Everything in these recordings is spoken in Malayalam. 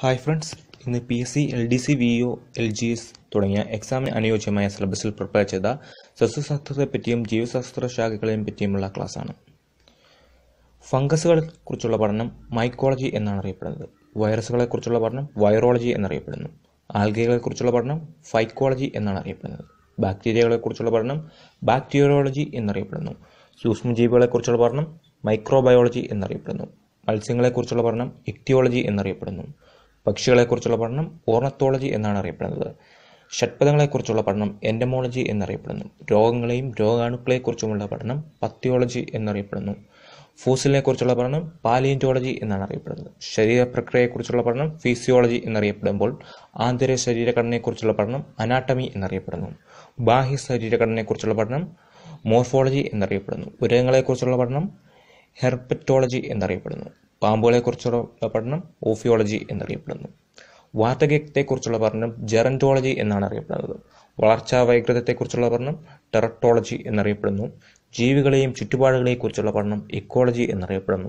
ഹായ് ഫ്രണ്ട്സ് ഇന്ന് P S C L D C V O L G S തുടങ്ങിയ എക്സാമിന് അനുയോജ്യമായ സിലബസിൽ പ്രിപ്പയർ ചെയ്ത സസ്യശാസ്ത്രത്തെ പറ്റിയും ജീവശാസ്ത്ര ശാഖകളെയും പറ്റിയുമുള്ള ക്ലാസ്സാണ് ഫംഗസുകളെ കുറിച്ചുള്ള പഠനം മൈക്കോളജി എന്നാണ് അറിയപ്പെടുന്നത്. വൈറസുകളെ കുറിച്ചുള്ള പഠനം വൈറോളജി എന്നറിയപ്പെടുന്നു. ആൽഗകളെ കുറിച്ചുള്ള പഠനം ഫൈക്കോളജി എന്നാണ് അറിയപ്പെടുന്നത്. ബാക്ടീരിയകളെ കുറിച്ചുള്ള പഠനം ബാക്ടീരിയോളജി എന്നറിയപ്പെടുന്നു. സൂക്ഷ്മജീവികളെ കുറിച്ചുള്ള പഠനം മൈക്രോബയോളജി എന്നറിയപ്പെടുന്നു. മത്സ്യങ്ങളെക്കുറിച്ചുള്ള പഠനം ഇക്തിയോളജി എന്നറിയപ്പെടുന്നു. പക്ഷികളെക്കുറിച്ചുള്ള പഠനം ഓർണത്തോളജി എന്നാണ് അറിയപ്പെടുന്നത്. ഷഡ്പദങ്ങളെക്കുറിച്ചുള്ള പഠനം എൻഡമോളജി എന്നറിയപ്പെടുന്നു. രോഗങ്ങളെയും രോഗാണുക്കളെക്കുറിച്ചുമുള്ള പഠനം പത്തിയോളജി എന്നറിയപ്പെടുന്നു. ഫോസിലിനെക്കുറിച്ചുള്ള പഠനം പാലിയന്റോളജി എന്നാണ് അറിയപ്പെടുന്നത്. ശരീരപ്രക്രിയയെക്കുറിച്ചുള്ള പഠനം ഫിസിയോളജി എന്നറിയപ്പെടുമ്പോൾ ആന്തര ശരീരഘടനയെക്കുറിച്ചുള്ള പഠനം അനാട്ടമി എന്നറിയപ്പെടുന്നു. ബാഹ്യ ശരീരഘടനയെക്കുറിച്ചുള്ള പഠനം മോർഫോളജി എന്നറിയപ്പെടുന്നു. ഉരകങ്ങളെക്കുറിച്ചുള്ള പഠനം ഹെർപ്പറ്റോളജി എന്നറിയപ്പെടുന്നു. പാമ്പുകളെക്കുറിച്ചുള്ള പഠനം ഓഫിയോളജി എന്നറിയപ്പെടുന്നു. വാതകത്തെക്കുറിച്ചുള്ള പഠനം ജെറന്റോളജി എന്നാണ് അറിയപ്പെടുന്നത്. വളർച്ചാ വൈകൃതത്തെക്കുറിച്ചുള്ള പഠനം ടെറട്ടോളജി എന്നറിയപ്പെടുന്നു. ജീവികളെയും ചുറ്റുപാടുകളെക്കുറിച്ചുള്ള പഠനം ഇക്കോളജി എന്നറിയപ്പെടുന്നു.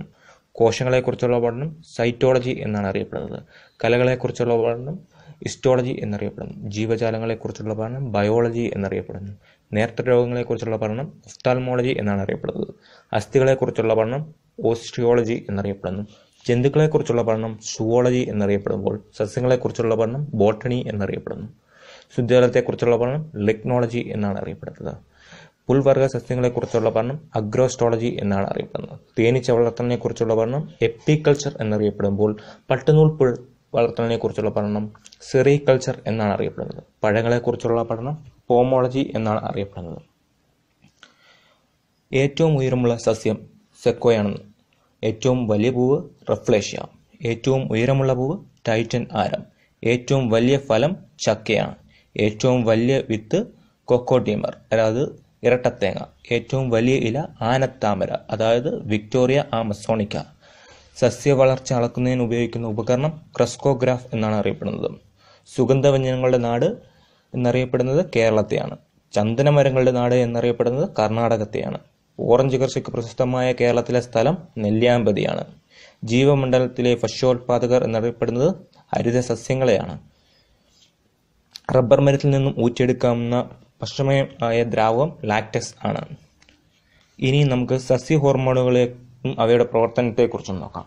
കോശങ്ങളെക്കുറിച്ചുള്ള പഠനം സൈറ്റോളജി എന്നാണ് അറിയപ്പെടുന്നത്. കലകളെക്കുറിച്ചുള്ള പഠനം ഇസ്റ്റോളജി എന്നറിയപ്പെടുന്നു. ജീവജാലങ്ങളെക്കുറിച്ചുള്ള പഠനം ബയോളജി എന്നറിയപ്പെടുന്നു. നേർത്ത രോഗങ്ങളെക്കുറിച്ചുള്ള പഠനം ഒഫ്താൽമോളജി എന്നാണ് അറിയപ്പെടുന്നത്. അസ്ഥികളെക്കുറിച്ചുള്ള പഠനം ഓസ്റ്റിയോളജി എന്നറിയപ്പെടുന്നു. ജന്തുക്കളെക്കുറിച്ചുള്ള പഠനം സുവോളജി എന്നറിയപ്പെടുമ്പോൾ സസ്യങ്ങളെക്കുറിച്ചുള്ള പഠനം ബോട്ടണി എന്നറിയപ്പെടുന്നു. ശുദ്ധജലത്തെക്കുറിച്ചുള്ള പഠനം ലിഗ്നോളജി എന്നാണ് അറിയപ്പെടുന്നത്. പുൽവർഗ സസ്യങ്ങളെക്കുറിച്ചുള്ള പഠനം അഗ്രോസ്റ്റോളജി എന്നാണ് അറിയപ്പെടുന്നത്. തേനീച്ച വളർത്തലിനെക്കുറിച്ചുള്ള പഠനം എപ്പിക്കൾച്ചർ എന്നറിയപ്പെടുമ്പോൾ പട്ടുനൂൽ പുൽ വളർത്തലിനെക്കുറിച്ചുള്ള പഠനം സെറികൾച്ചർ എന്നാണ് അറിയപ്പെടുന്നത്. പഴങ്ങളെക്കുറിച്ചുള്ള പഠനം പോമോളജി എന്നാണ് അറിയപ്പെടുന്നത്. ഏറ്റവും ഉയരമുള്ള സസ്യം സെക്കോയാണെന്ന് ഏറ്റവും വലിയ പൂവ് റഫ്ലേഷ്യ. ഏറ്റവും ഉയരമുള്ള പൂവ് ടൈറ്റൻ ആരം. ഏറ്റവും വലിയ ഫലം ചക്കയാണ്. ഏറ്റവും വലിയ വിത്ത് കൊക്കോട്ടീമർ അതായത് ഇരട്ടത്തേങ്ങ. ഏറ്റവും വലിയ ഇല ആനത്താമര അതായത് വിക്ടോറിയ ആമസോണിക്ക. സസ്യ വളർച്ച അളക്കുന്നതിന് ഉപയോഗിക്കുന്ന ഉപകരണം ക്രസ്കോഗ്രാഫ് എന്നാണ് അറിയപ്പെടുന്നത്. സുഗന്ധവ്യഞ്ജനങ്ങളുടെ നാട് എന്നറിയപ്പെടുന്നത് കേരളത്തെയാണ്. ചന്ദനമരങ്ങളുടെ നാട് എന്നറിയപ്പെടുന്നത് കർണാടകത്തെയാണ്. ഓറഞ്ച് കൃഷിക്ക് പ്രശസ്തമായ കേരളത്തിലെ സ്ഥലം നെല്ലിയാമ്പതിയാണ്. ജീവമണ്ഡലത്തിലെ ഭക്ഷ്യോത്പാദകർ എന്നറിയപ്പെടുന്നത് ഹരിത സസ്യങ്ങളെയാണ് റബ്ബർ മരത്തിൽ നിന്നും ഊറ്റിയെടുക്കാവുന്ന ഭക്ഷമയമായ ദ്രാവകം ലാക്ടസ് ആണ്. ഇനി നമുക്ക് സസ്യ ഹോർമോണുകളെ അവയുടെ പ്രവർത്തനത്തെക്കുറിച്ചും നോക്കാം.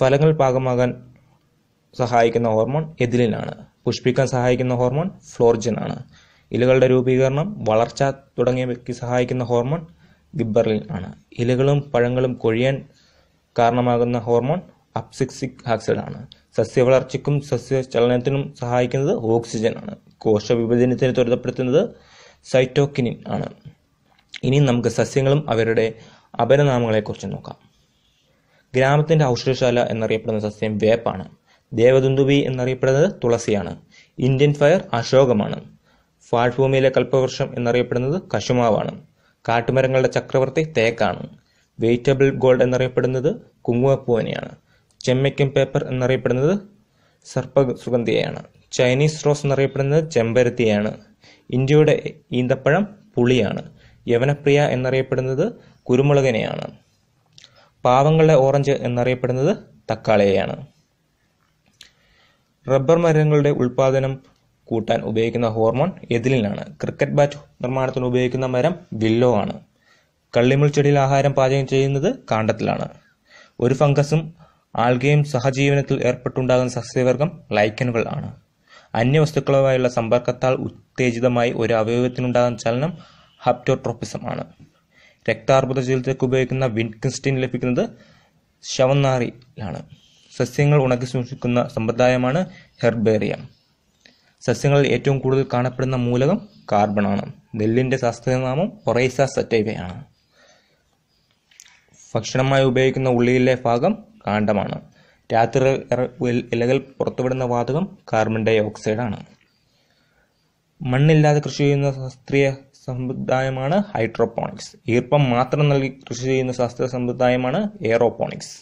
ഫലങ്ങൾ പാകമാകാൻ സഹായിക്കുന്ന ഹോർമോൺ എതിലിനാണ് പുഷ്പിക്കാൻ സഹായിക്കുന്ന ഹോർമോൺ ഫ്ലോർജിൻ ആണ്. ഇലകളുടെ രൂപീകരണം വളർച്ച തുടങ്ങിയവയ്ക്ക് സഹായിക്കുന്ന ഹോർമോൺ ഗിബർലിൻ ആണ്. ഇലകളും പഴങ്ങളും കൊഴിയാൻ കാരണമാകുന്ന ഹോർമോൺ അപ്സിക്സിക് ആക്സിഡ് ആണ്. സസ്യ വളർച്ചയ്ക്കും സസ്യ ചലനത്തിനും സഹായിക്കുന്നത് ഓക്സിജൻ ആണ്. കോശവിഭജനത്തിന് ത്വരിതപ്പെടുത്തുന്നത് സൈറ്റോക്കിനിൻ ആണ്. ഇനി നമുക്ക് സസ്യങ്ങളും അവരുടെ അപരനാമങ്ങളെക്കുറിച്ച് നോക്കാം. ഗ്രാമത്തിന്റെ ഔഷധശാല എന്നറിയപ്പെടുന്ന സസ്യം വേപ്പാണ്. ദേവദുന്ദുവി എന്നറിയപ്പെടുന്നത് തുളസിയാണ്. Indian fire അശോകമാണ്. ഫാൾഭൂമിയിലെ കൽപ്പവൃക്ഷം എന്നറിയപ്പെടുന്നത് കശുമാവാണ്. കാട്ടുമരങ്ങളുടെ ചക്രവർത്തി തേക്കാണ്. വെജിറ്റബിൾ ഗോൾഡ് എന്നറിയപ്പെടുന്നത് കുങ്കുമപ്പൂവനെയാണ്. ചെമ്മയ്ക്കും പേപ്പർ എന്നറിയപ്പെടുന്നത് സർപ്പ സുഗന്ധിയാണ് ചൈനീസ് റോസ് എന്നറിയപ്പെടുന്നത് ചെമ്പരത്തിയാണ് ഇന്ത്യയുടെ ഈന്തപ്പഴം പുളിയാണ്. യവനപ്രിയ എന്നറിയപ്പെടുന്നത് കുരുമുളകനെയാണ്. പാവങ്ങളുടെ ഓറഞ്ച് എന്നറിയപ്പെടുന്നത് തക്കാളിയെയാണ്. റബ്ബർ മരങ്ങളുടെ ഉൽപാദനം കൂട്ടാൻ ഉപയോഗിക്കുന്ന ഹോർമോൺ എതിലിനാണ് ക്രിക്കറ്റ് ബാറ്റ് നിർമ്മാണത്തിന് ഉപയോഗിക്കുന്ന മരം വില്ലോ ആണ്. കള്ളിമുൾ ചെടിയിൽ ആഹാരം പാചകം ചെയ്യുന്നത് കാണ്ടത്തിലാണ് ഒരു ഫംഗസും ആൽഗയും സഹജീവനത്തിൽ ഏർപ്പെട്ടുണ്ടാകുന്ന സസ്യവർഗം ലൈക്കനുകൾ ആണ്. അന്യവസ്തുക്കളുമായുള്ള സമ്പർക്കത്താൽ ഉത്തേജിതമായി ഒരു അവയവത്തിനുണ്ടാകുന്ന ചലനം ഹപ്റ്റോട്രോപ്പിസം ആണ്. രക്താർബുദ ചികിത്സയ്ക്ക് ഉപയോഗിക്കുന്ന വിൻകിൻസ്റ്റിൻ ലഭിക്കുന്നത് ശവനാറിയിലാണ് സസ്യങ്ങൾ ഉണക്കി സൂക്ഷിക്കുന്ന സമ്പ്രദായമാണ് ഹെർബേറിയം. സസ്യങ്ങളിൽ ഏറ്റവും കൂടുതൽ കാണപ്പെടുന്ന മൂലകം കാർബണാണ്. നെല്ലിന്റെ ശാസ്ത്രീയനാമം ഒറൈസ സറ്റൈവയാണ്. ഭക്ഷണമായി ഉപയോഗിക്കുന്ന ഉള്ളിയിലെ ഭാഗം കാണ്ഡമാണ്. രാത്രി ഇലകൾ പുറത്തുവിടുന്ന വാതകം കാർബൺ ഡൈ ഓക്സൈഡാണ്. മണ്ണില്ലാതെ കൃഷി ചെയ്യുന്ന ശാസ്ത്രീയ സമ്പ്രദായമാണ് ഹൈഡ്രോപോണിക്സ്. ഈർപ്പം മാത്രം നൽകി കൃഷി ചെയ്യുന്ന ശാസ്ത്രീയ സമ്പ്രദായമാണ് എയറോപോണിക്സ്.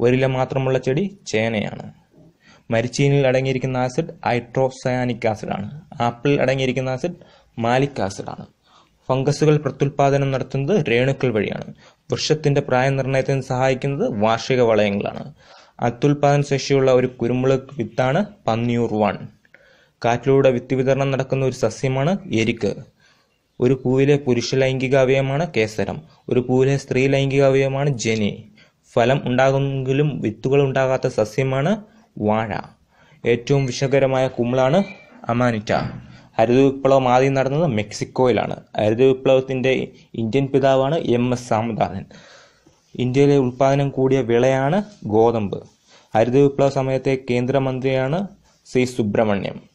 ഒരില മാത്രമുള്ള ചെടി ചേനയാണ്. മരിച്ചീനിൽ അടങ്ങിയിരിക്കുന്ന ആസിഡ് ഹൈഡ്രോസയാനിക് ആസിഡാണ്. ആപ്പിളിൽ അടങ്ങിയിരിക്കുന്ന ആസിഡ് മാലിക് ആസിഡാണ്. ഫംഗസുകൾ പ്രത്യുൽപാദനം നടത്തുന്നത് രേണുക്കൾ വഴിയാണ്. വൃക്ഷത്തിന്റെ പ്രായനിർണയത്തിന് സഹായിക്കുന്നത് വാർഷിക വളയങ്ങളാണ്. അത്യുൽപാദന ശേഷിയുള്ള ഒരു കുരുമുളക് വിത്താണ് പന്നിയൂർ വൺ. കാറ്റിലൂടെ വിത്ത് വിതരണം നടക്കുന്ന ഒരു സസ്യമാണ് എരിക്ക് ഒരു പൂവിലെ പുരുഷ ലൈംഗിക അവയവമാണ് കേസരം. ഒരു പൂവിലെ സ്ത്രീ ലൈംഗിക അവയവമാണ് ജനി. ഫലം ഉണ്ടാകുമെങ്കിലും വിത്തുകൾ ഉണ്ടാകാത്ത സസ്യമാണ് വാഴ. ഏറ്റവും വിഷകരമായ കുമ്പളാണ് അമാനിറ്റ. ഹരിത വിപ്ലവം ആദ്യം നടന്നത് മെക്സിക്കോയിലാണ്. ഹരിത വിപ്ലവത്തിന്റെ ഇന്ത്യൻ പിതാവാണ് എം എസ് സാമദാനൻ ഇന്ത്യയിലെ ഉൽപാദനം കൂടിയ വിളയാണ് ഗോതമ്പ്. ഹരിത വിപ്ലവ സമയത്തെ കേന്ദ്രമന്ത്രിയാണ് സി സുബ്രഹ്മണ്യം.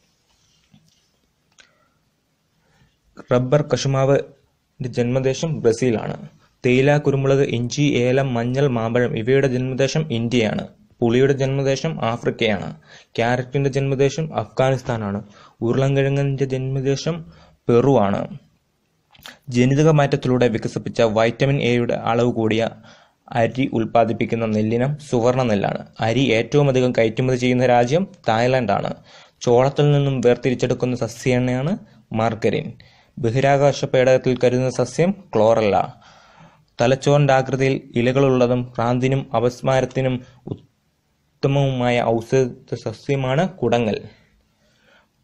റബ്ബർ കശുമാവിന്റെ ജന്മദേശം ബ്രസീലാണ്. തേയില കുരുമുളക് ഇഞ്ചി ഏലം മഞ്ഞൾ മാമ്പഴം ഇവയുടെ ജന്മദേശം ഇന്ത്യയാണ്. പുളിയുടെ ജന്മദേശം ആഫ്രിക്കയാണ്. ക്യാരറ്റിന്റെ ജന്മദേശം അഫ്ഗാനിസ്ഥാനാണ്. ഉരുളൻകിഴങ്ങിന്റെ ജന്മദേശം പെറു ആണ് ജനിതക മാറ്റത്തിലൂടെ വികസിപ്പിച്ച വൈറ്റമിൻ എയുടെ അളവ് കൂടിയ അരി ഉൽപ്പാദിപ്പിക്കുന്ന നെല്ലിനം സുവർണ നെല്ലാണ്. അരി ഏറ്റവും അധികം കയറ്റുമതി ചെയ്യുന്ന രാജ്യം തായ്ലാന്റാണ് ചോളത്തിൽ നിന്നും വേർതിരിച്ചെടുക്കുന്ന സസ്യ എണ്ണയാണ് മാർഗരിൻ. ബഹിരാകാശ പേടകത്തിൽ കരുതുന്ന സസ്യം ക്ലോറല്ല. തലച്ചോറിന്റെ ആകൃതിയിൽ ഇലകളുള്ളതും ഭ്രാന്തിനും അപസ്മാരത്തിനും ഉത്തമവുമായ ഔഷധ സസ്യമാണ് കുടങ്ങൽ.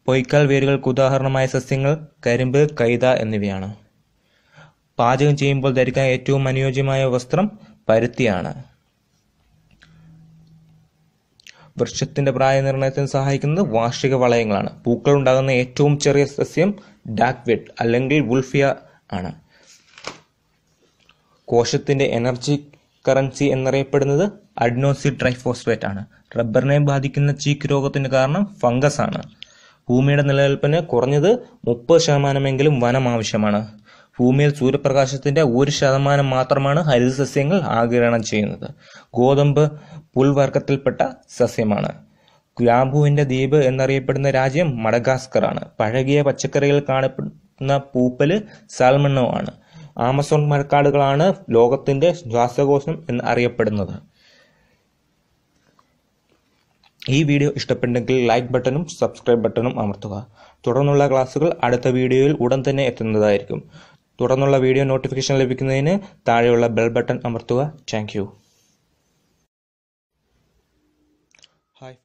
പൊയ്ക്കാൽ വേരുകൾക്ക് ഉദാഹരണമായ സസ്യങ്ങൾ കരിമ്പ് കൈത എന്നിവയാണ്. പാചകം ചെയ്യുമ്പോൾ ധരിക്കാൻ ഏറ്റവും അനുയോജ്യമായ വസ്ത്രം പരുത്തിയാണ്. വൃക്ഷത്തിന്റെ പ്രായനിർണയത്തിന് സഹായിക്കുന്നത് വാർഷിക വളയങ്ങളാണ്. പൂക്കൾ ഉണ്ടാകുന്ന ഏറ്റവും ചെറിയ സസ്യം ഡാക്വെറ്റ് അല്ലെങ്കിൽ വുൾഫിയ ആണ്. കോശത്തിന്റെ എനർജി കറൻസി എന്നറിയപ്പെടുന്നത് അഡ്നോസി ട്രൈഫോസ്ഫേറ്റ് ആണ്. റബ്ബറിനെ ബാധിക്കുന്ന ചീക്ക് രോഗത്തിന് കാരണം ഫംഗസ് ആണ്. ഭൂമിയുടെ നിലനിൽപ്പിന് കുറഞ്ഞത് മുപ്പത് ശതമാനമെങ്കിലും വനം ആവശ്യമാണ്. ഭൂമിയിൽ സൂര്യപ്രകാശത്തിന്റെ ഒരു ശതമാനം മാത്രമാണ് ഹരിതസസ്യങ്ങൾ ആഗിരണം ചെയ്യുന്നത്. ഗോതമ്പ് പുൽവർഗത്തിൽപ്പെട്ട സസ്യമാണ്. ഗ്രാമ്പുവിന്റെ ദ്വീപ് എന്നറിയപ്പെടുന്ന രാജ്യം മഡഗാസ്കർ ആണ് പഴകിയ പച്ചക്കറികൾ കാണപ്പെടുന്ന പൂപ്പൽ സാൽമണ്ണോ ആണ്. ആമസോൺ മഴക്കാടുകളാണ് ലോകത്തിന്റെ ശ്വാസകോശം എന്ന് അറിയപ്പെടുന്നത്. ഈ വീഡിയോ ഇഷ്ടപ്പെട്ടെങ്കിൽ ലൈക്ക് ബട്ടണും സബ്സ്ക്രൈബ് ബട്ടണും അമർത്തുക. തുടർന്നുള്ള ക്ലാസ്സുകൾ അടുത്ത വീഡിയോയിൽ ഉടൻ തന്നെ എത്തുന്നതായിരിക്കും. തുടർന്നുള്ള വീഡിയോ നോട്ടിഫിക്കേഷൻ ലഭിക്കുന്നതിന് താഴെയുള്ള ബെൽ ബട്ടൺ അമർത്തുക. Thank hi